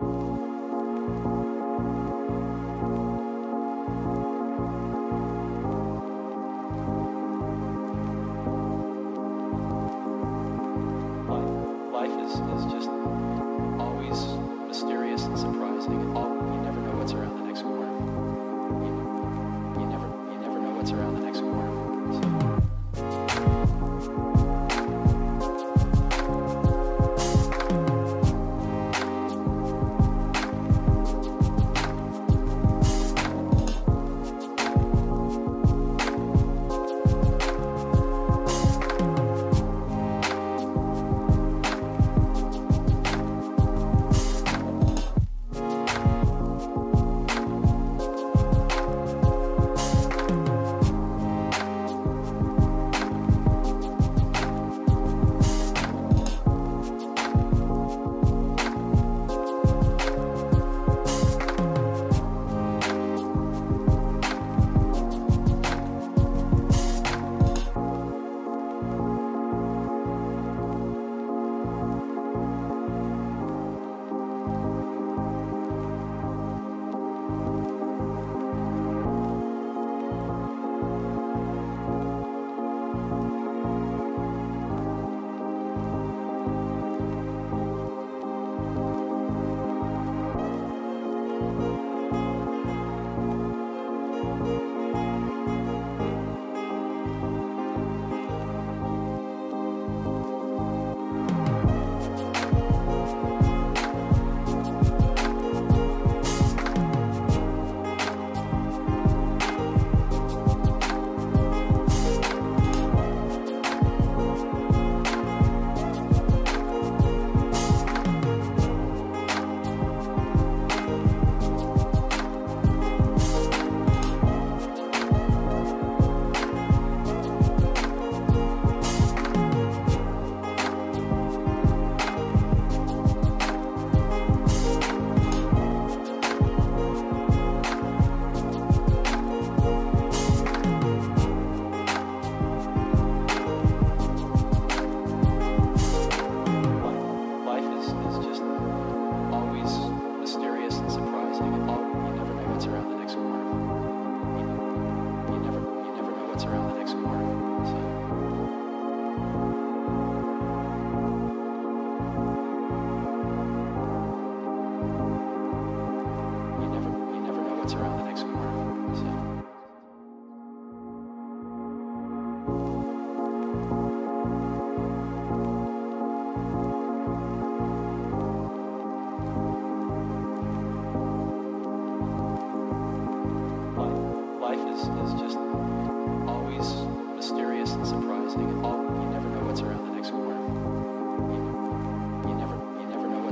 Bye.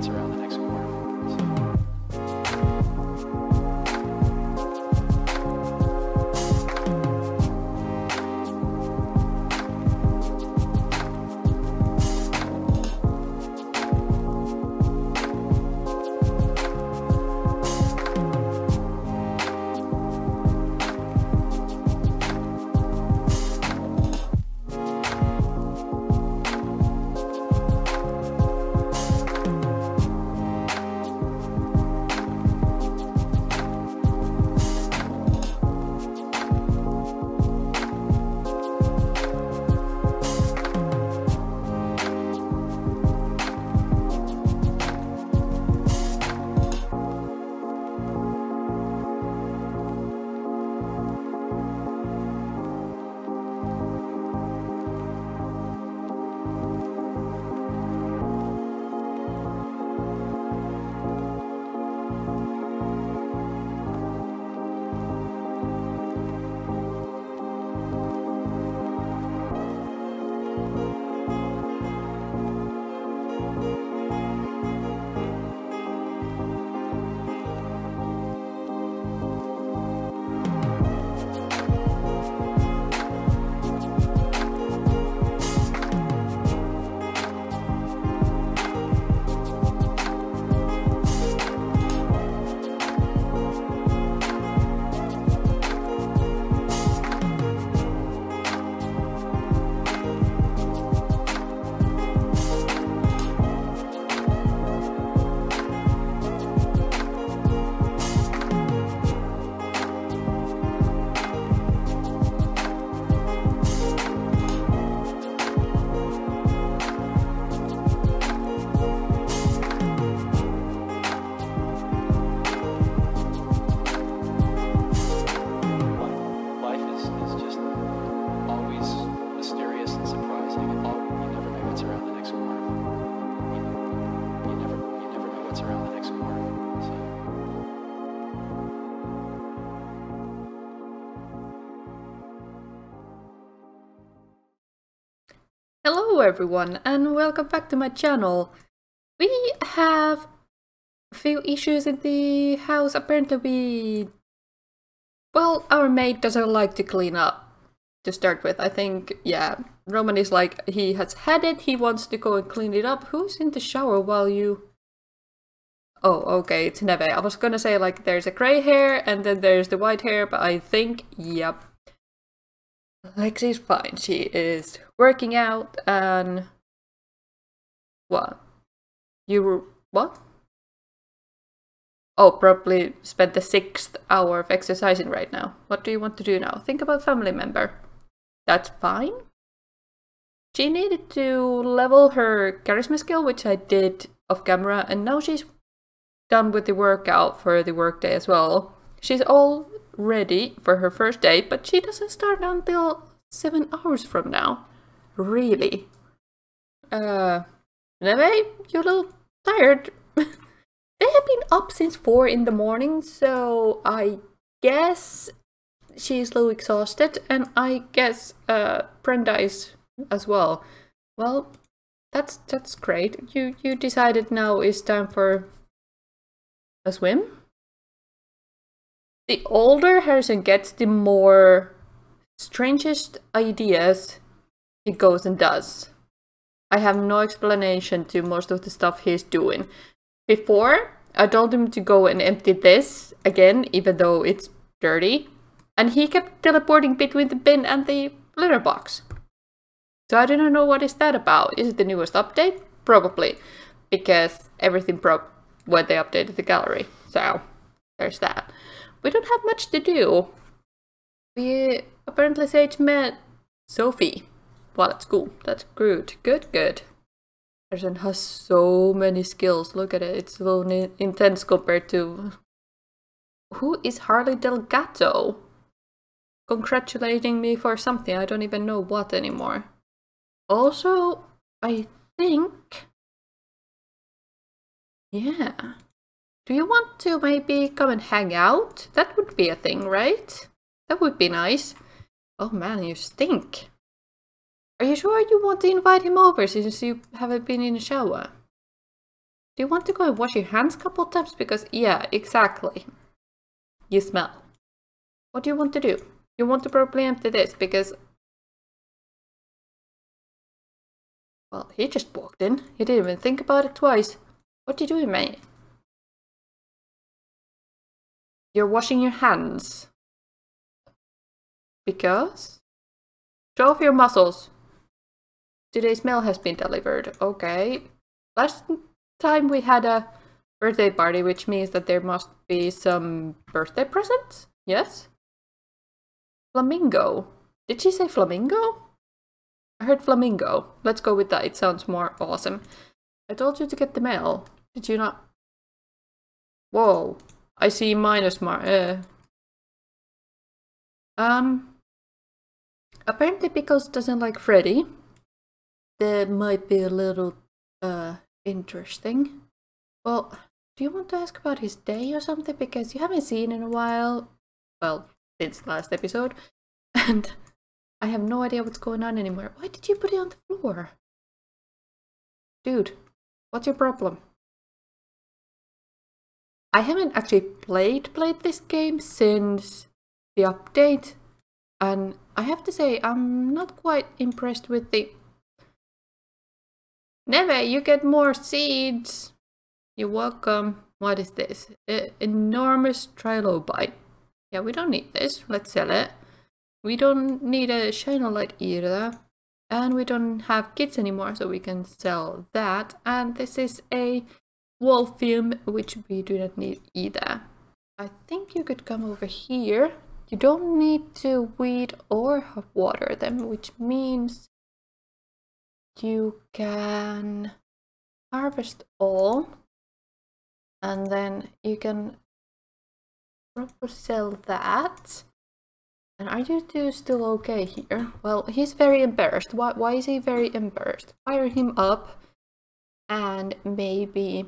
around it. Hello everyone and welcome back to my channel. We have a few issues in the house. Apparently we... Well, our maid doesn't like to clean up to start with. I think, yeah, Roman is like, he has had it, he wants to go and clean it up. Who's in the shower while you... Oh, okay, it's Neve. I was gonna say like there's a grey hair and then there's the white hair, but I think, yep, Lexi's fine. She is working out and what? You were what? Oh, probably spent the sixth hour of exercising right now. What do you want to do now? Think about family member. That's fine. She needed to level her charisma skill, which I did off camera, and now she's done with the workout for the workday as well. She's all ready for her first day, but she doesn't start until seven hours from now. Really? Uh, Neve, you're a little tired. they have been up since four in the morning, so I guess she's a little exhausted, and I guess uh, Brenda is as well. Well, that's that's great. You you decided now is time for a swim. The older Harrison gets, the more strangest ideas he goes and does. I have no explanation to most of the stuff he's doing. Before, I told him to go and empty this again, even though it's dirty, and he kept teleporting between the bin and the litter box. So I don't know what is that about. Is it the newest update? Probably, because everything broke when they updated the gallery. So there's that. We don't have much to do. We apparently Sage met Sophie while at school. That's good. Good, good. Person has so many skills. Look at it. It's little intense compared to... Who is Harley Delgato? Congratulating me for something. I don't even know what anymore. Also, I think... Yeah. Do you want to maybe come and hang out? That would be a thing, right? That would be nice. Oh man, you stink. Are you sure you want to invite him over since you haven't been in the shower? Do you want to go and wash your hands a couple times? Because, yeah, exactly. You smell. What do you want to do? You want to probably empty this because... Well, he just walked in. He didn't even think about it twice. What are you doing, mate? You're washing your hands. Because? Show off your muscles. Today's mail has been delivered. Okay. Last time we had a birthday party, which means that there must be some birthday presents? Yes? Flamingo. Did she say flamingo? I heard flamingo. Let's go with that. It sounds more awesome. I told you to get the mail. Did you not? Whoa. I see minus mar- uh. Um, Apparently Pickles doesn't like Freddy. That might be a little uh interesting. Well, do you want to ask about his day or something? Because you haven't seen in a while. Well, since last episode. And I have no idea what's going on anymore. Why did you put it on the floor? Dude, what's your problem? I haven't actually played played this game since the update and I have to say, I'm not quite impressed with the... Neve, you get more seeds! You're welcome. What is this? E enormous trilobite. Yeah, we don't need this. Let's sell it. We don't need a Shine-a-Light either. And we don't have kids anymore, so we can sell that. And this is a wall film, which we do not need either. I think you could come over here you don't need to weed or water them, which means you can harvest all and then you can sell that. And are you two still okay here? Well, he's very embarrassed. Why, why is he very embarrassed? Fire him up and maybe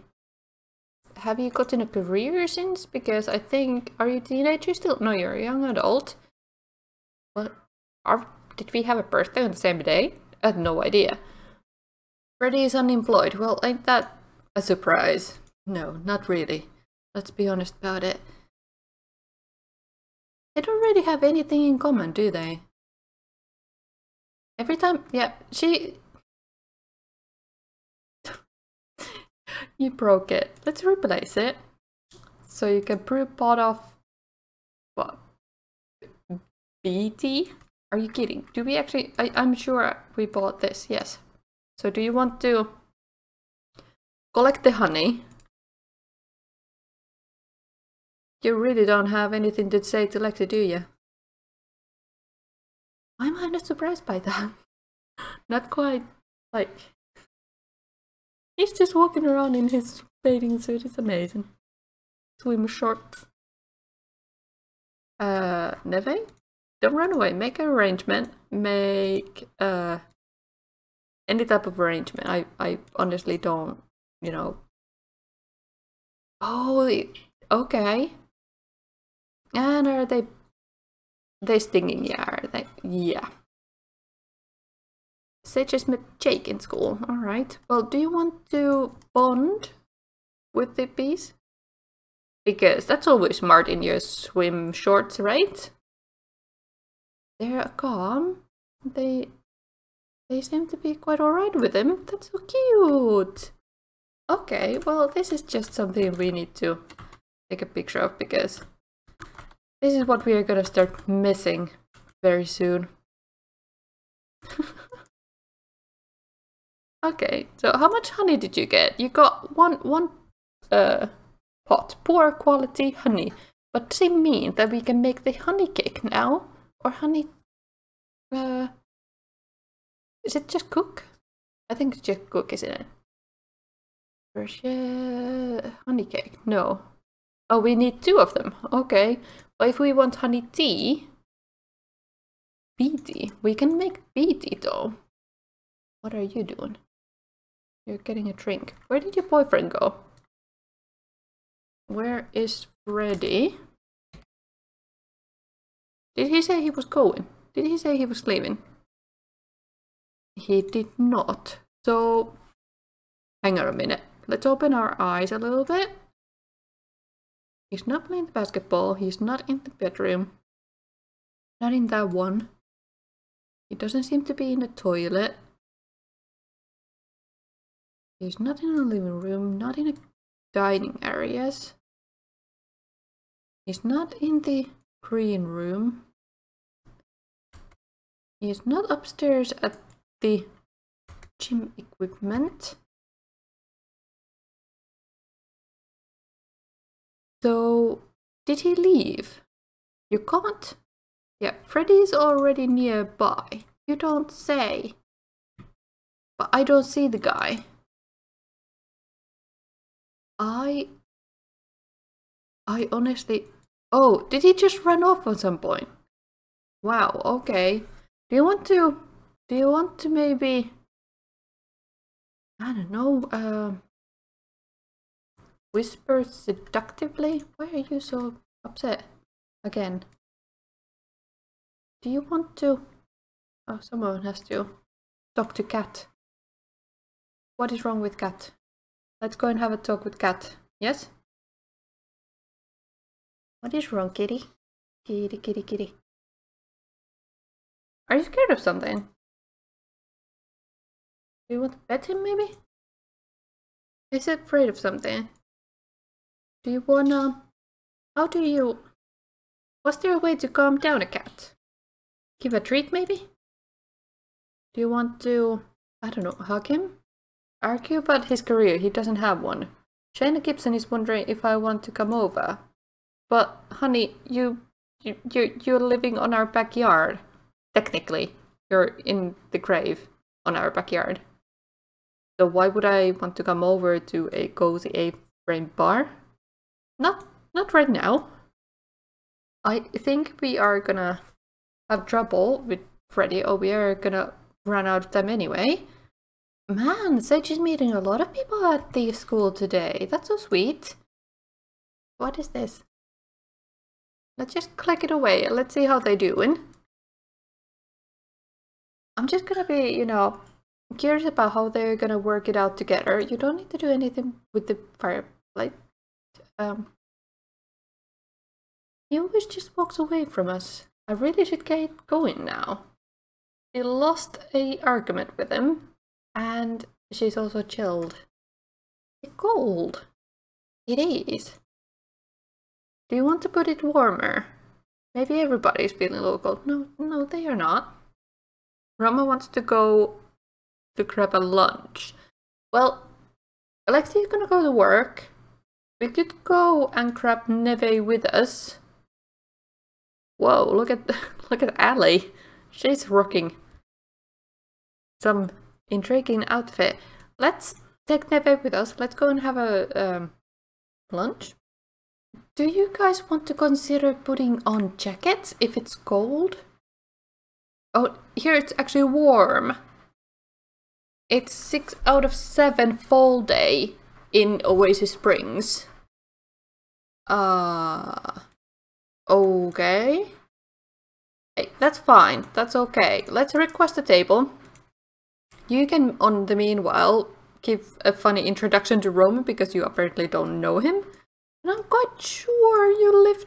have you gotten a career since? Because I think, are you a teenager still? No, you're a young adult. What? Are, did we have a birthday on the same day? I had no idea. Freddy is unemployed. Well, ain't that a surprise? No, not really. Let's be honest about it. They don't really have anything in common, do they? Every time, yeah, she... you broke it. Let's replace it. So you can brew pot of... What? BT? Are you kidding? Do we actually... I, I'm sure we bought this, yes. So do you want to collect the honey? You really don't have anything to say to Lexi, do you? Why am I not surprised by that? not quite, like... He's just walking around in his bathing suit, it's amazing. Swim shorts. Uh, Neve? Don't run away, make an arrangement. Make, uh, any type of arrangement. I, I honestly don't, you know. Oh, okay. And are they they stinging? Yeah, are they? Yeah. Sage just met Jake in school. Alright. Well, do you want to bond with the bees? Because that's always smart in your swim shorts, right? They're calm. They they seem to be quite alright with him. That's so cute. Okay, well, this is just something we need to take a picture of because this is what we are gonna start missing very soon. okay, so how much honey did you get? You got one one uh pot, poor quality honey. But does it mean that we can make the honey cake now? Or honey uh is it just cook? I think it's just cook, isn't it? Honey cake. No. Oh, we need two of them. Okay. But if we want honey tea, BT, we can make BT though. What are you doing? You're getting a drink. Where did your boyfriend go? Where is Freddy? Did he say he was going? Did he say he was leaving? He did not. So, hang on a minute. Let's open our eyes a little bit. He's not playing the basketball. He's not in the bedroom. Not in that one. He doesn't seem to be in the toilet. He's not in the living room, not in the dining areas. He's not in the green room. He's not upstairs at the gym equipment. So, did he leave? You can't? Yeah, Freddy's already nearby. You don't say. But I don't see the guy. I... I honestly... Oh, did he just run off at some point? Wow, okay. Do you want to... Do you want to maybe... I don't know, uh, Whisper seductively? Why are you so upset? Again. Do you want to... Oh, someone has to talk to Cat. What is wrong with Cat? Let's go and have a talk with Cat. Yes? What is wrong, kitty? Kitty, kitty, kitty. Are you scared of something? Do you want to pet him, maybe? Is he afraid of something? Do you wanna... How do you... Was there a way to calm down a cat? Give a treat, maybe? Do you want to... I don't know, hug him? Argue about his career, he doesn't have one. Shayna Gibson is wondering if I want to come over. But, honey, you... You, you you're living on our backyard. Technically, you're in the grave on our backyard. So why would I want to come over to a cozy A-frame bar? Not, not right now. I think we are gonna have trouble with Freddy, or we are gonna run out of time anyway. Man, Sage is meeting a lot of people at the school today. That's so sweet. what is this? Let's just click it away. Let's see how they're doing. I'm just gonna be, you know, curious about how they're gonna work it out together. You don't need to do anything with the fireplace. Um, he always just walks away from us. I really should get going now. She lost a argument with him, and she's also chilled. It's cold. It is. Do you want to put it warmer? Maybe everybody's feeling a little cold. No, no, they are not. Roma wants to go to grab a lunch. Well, Alexia's gonna go to work. We could go and grab Neve with us. Whoa, look at look at Ali. She's rocking some intriguing outfit. Let's take Neve with us. Let's go and have a um, lunch. Do you guys want to consider putting on jackets if it's cold? Oh, here it's actually warm. It's 6 out of 7 fall day in Oasis Springs. Uh, okay. Hey, that's fine. That's okay. Let's request a table. You can, on the meanwhile, give a funny introduction to Roman because you apparently don't know him. And I'm quite sure you lived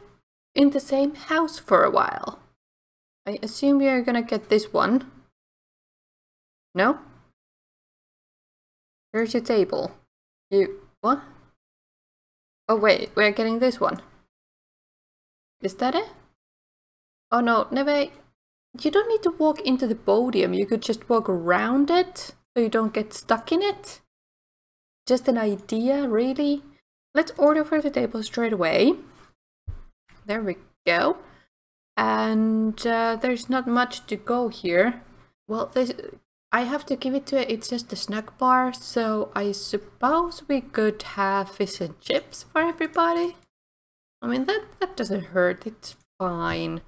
in the same house for a while. I assume you're gonna get this one. No? Here's your table. You... what? Oh wait, we're getting this one. Is that it? Oh no, Neve, you don't need to walk into the podium, you could just walk around it, so you don't get stuck in it. Just an idea, really? Let's order for the table straight away. There we go and uh, there's not much to go here. Well, I have to give it to it, it's just a snack bar, so I suppose we could have fish and chips for everybody. I mean, that, that doesn't hurt, it's fine.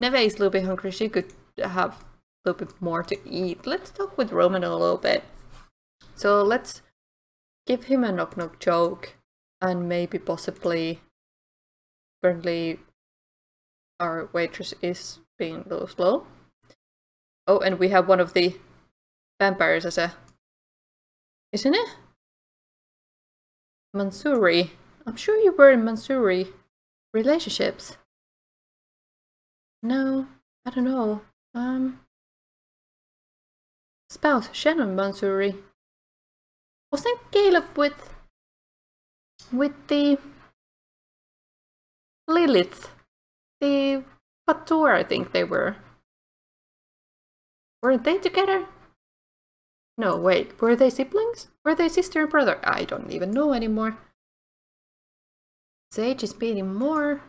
Neve is a little bit hungry, she could have a little bit more to eat. Let's talk with Roman a little bit. So let's give him a knock knock joke and maybe possibly currently our waitress is being a little slow. Oh, and we have one of the vampires as a... Isn't it? Mansuri. I'm sure you were in Mansuri relationships. No, I don't know. Um, spouse Shannon Mansouri. Wasn't Caleb with with the Lilith? the Vatore, I think they were. Weren't they together? No, wait, were they siblings? Were they sister and brother? I don't even know anymore. Sage is beating more.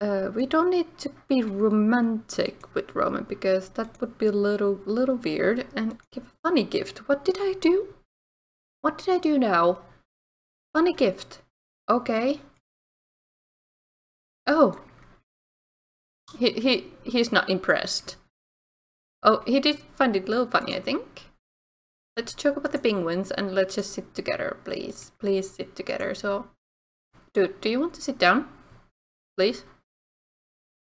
Uh, we don't need to be romantic with Roman because that would be a little little weird and give a funny gift. What did I do? What did I do now? Funny gift. Okay. Oh. He, he, he's not impressed. Oh, he did find it a little funny, I think. Let's talk about the penguins and let's just sit together, please. Please sit together. So, dude, do you want to sit down? Please?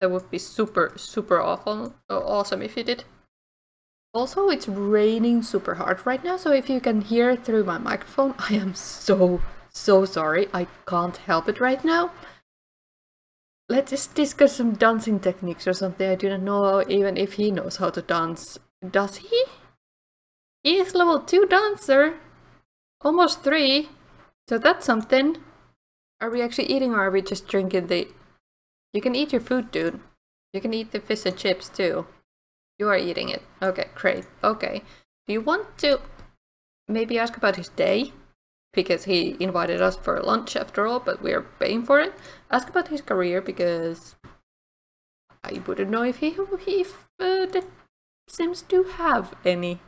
That would be super, super awful, awesome if you did. Also, it's raining super hard right now, so if you can hear through my microphone, I am so, so sorry. I can't help it right now. Let's just discuss some dancing techniques or something. I do not know even if he knows how to dance. Does he? He is level 2 dancer. Almost 3. So that's something. Are we actually eating or are we just drinking the... You can eat your food, dude. You can eat the fish and chips too. You are eating it. Okay, great. Okay. Do you want to maybe ask about his day? because he invited us for lunch after all, but we're paying for it. Ask about his career because I wouldn't know if he if uh, seems to have any.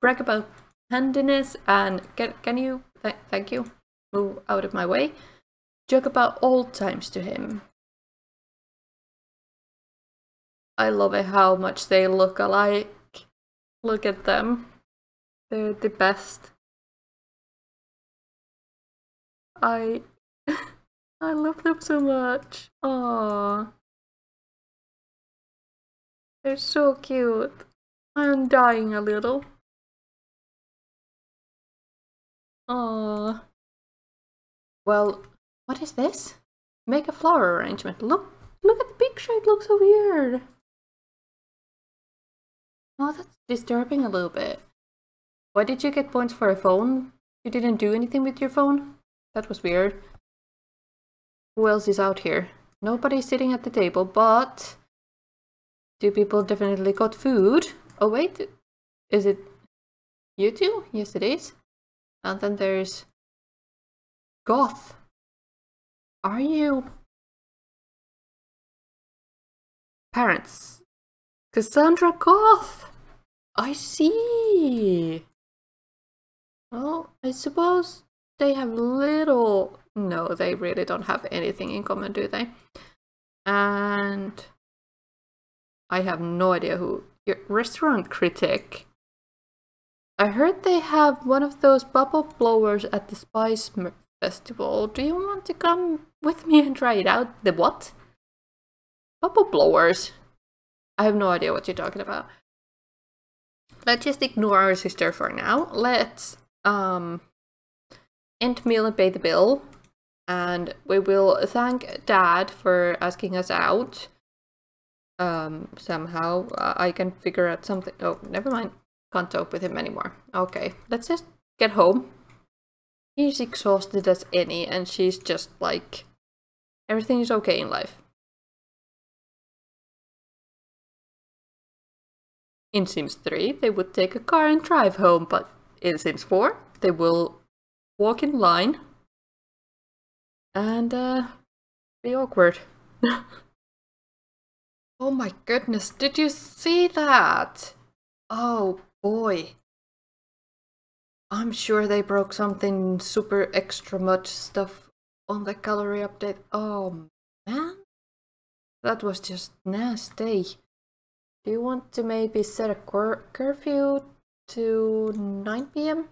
Brag about handiness and can can you th thank you move out of my way. Joke about old times to him. I love it how much they look alike. Look at them. They're the best. I I love them so much. Aww. They're so cute. I'm dying a little. Aww. Well, what is this? Make a flower arrangement. Look, look at the picture. It looks so weird. Oh, that's disturbing a little bit. Why did you get points for a phone? You didn't do anything with your phone? That was weird. Who else is out here? Nobody's sitting at the table, but... Two people definitely got food. Oh wait, is it you two? Yes it is. And then there's... Goth. Are you... Parents. Cassandra Goth! I see! Well, I suppose they have little... No, they really don't have anything in common, do they? And... I have no idea who... Your restaurant critic. I heard they have one of those bubble blowers at the Spice Festival. Do you want to come with me and try it out? The what? Bubble blowers? I have no idea what you're talking about. Let's just ignore our sister for now. Let's um, meal and pay the bill. And we will thank dad for asking us out. Um, somehow uh, I can figure out something. Oh, never mind. Can't talk with him anymore. Okay, let's just get home. He's exhausted as any, and she's just like, everything is okay in life. In Sims 3, they would take a car and drive home, but in Sims 4, they will walk in line and uh, be awkward. oh my goodness, did you see that? Oh boy. I'm sure they broke something super extra much stuff on the calorie update. Oh man, that was just nasty. Do you want to maybe set a cur curfew to 9 p.m.?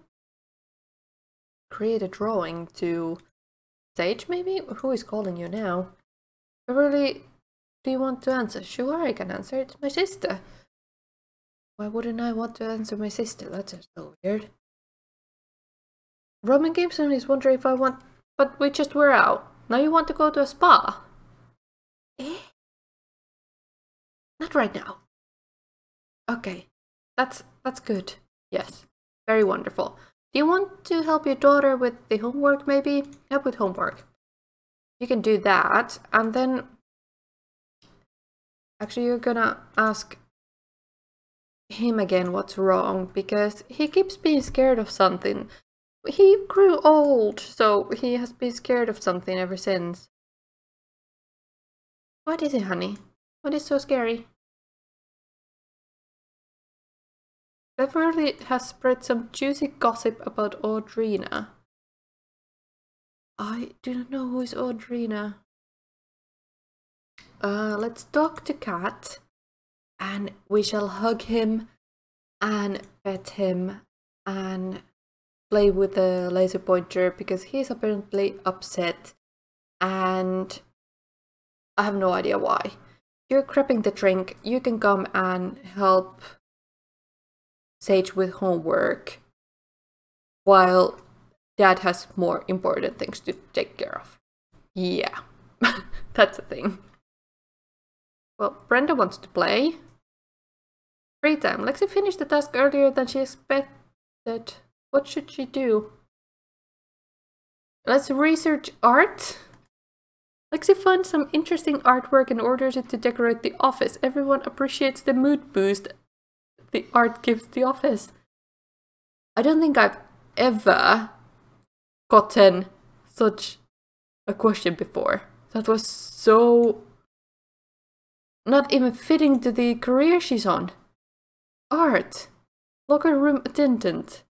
Create a drawing to Sage, maybe? Who is calling you now? Beverly, do you want to answer? Sure, I can answer. It's my sister. Why wouldn't I want to answer my sister? That's so weird. Roman Gibson is wondering if I want... But we just were out. Now you want to go to a spa? Eh? Not right now. Okay, that's that's good. Yes, very wonderful. Do you want to help your daughter with the homework, maybe? Help with homework. You can do that, and then... Actually, you're gonna ask him again what's wrong, because he keeps being scared of something. He grew old, so he has been scared of something ever since. What is it, honey? What is so scary? Beverly has spread some juicy gossip about Audrina. I do not know who is Audrina. Uh, let's talk to Cat and we shall hug him and pet him and play with the laser pointer because he's apparently upset and I have no idea why. You're crapping the drink, you can come and help Sage with homework while dad has more important things to take care of. Yeah, that's the thing. Well, Brenda wants to play. Free time. Lexi finished the task earlier than she expected. What should she do? Let's research art. Lexi finds some interesting artwork and orders it to decorate the office. Everyone appreciates the mood boost the art gives the office. I don't think I've ever gotten such a question before. That was so not even fitting to the career she's on. Art. Locker room attendant.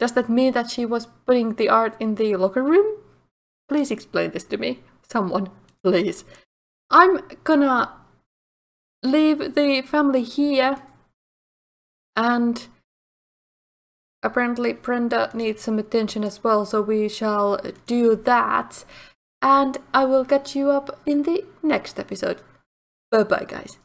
Does that mean that she was putting the art in the locker room? Please explain this to me. Someone, please. I'm gonna leave the family here and apparently Brenda needs some attention as well, so we shall do that. and I will catch you up in the next episode. Bye bye, guys.